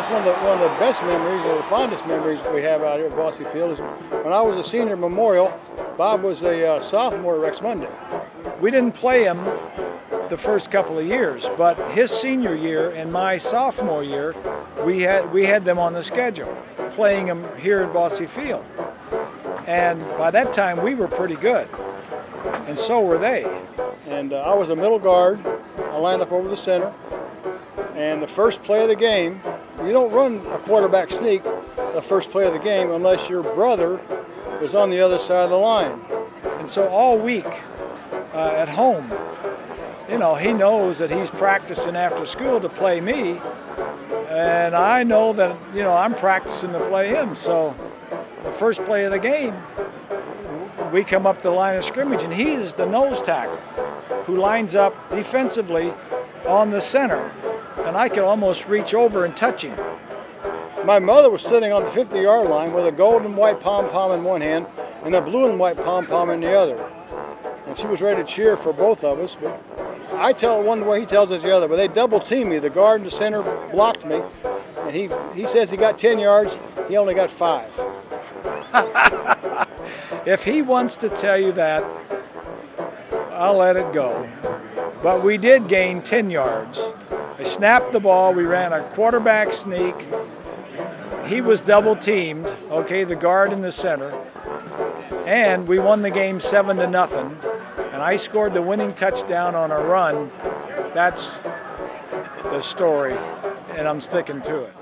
guess one of the one of the best memories or the fondest memories we have out here at Bosse Field is when I was a senior at Memorial. Bob was a uh, sophomore at Rex Mundi. We didn't play him the first couple of years, but his senior year and my sophomore year, we had we had them on the schedule, playing them here at Bosse Field. And by that time, we were pretty good, and so were they. And uh, I was a middle guard. I lined up over the center. And the first play of the game, you don't run a quarterback sneak the first play of the game unless your brother is on the other side of the line. And so all week uh, at home, you know, he knows that he's practicing after school to play me, and I know that, you know, I'm practicing to play him. So the first play of the game, we come up to the line of scrimmage, and he's the nose tackle who lines up defensively on the center, and I could almost reach over and touch him. My mother was sitting on the 50 yard line with a gold and white pom pom in one hand and a blue and white pom pom in the other. And she was ready to cheer for both of us, but I tell one way, he tells us the other. But they double teamed me. The guard and the center blocked me, and he, he says he got 10 yards, he only got five. if he wants to tell you that, I'll let it go. But we did gain 10 yards. Snapped the ball. We ran a quarterback sneak. He was double teamed, okay, the guard in the center. And we won the game seven to nothing. And I scored the winning touchdown on a run. That's the story, and I'm sticking to it.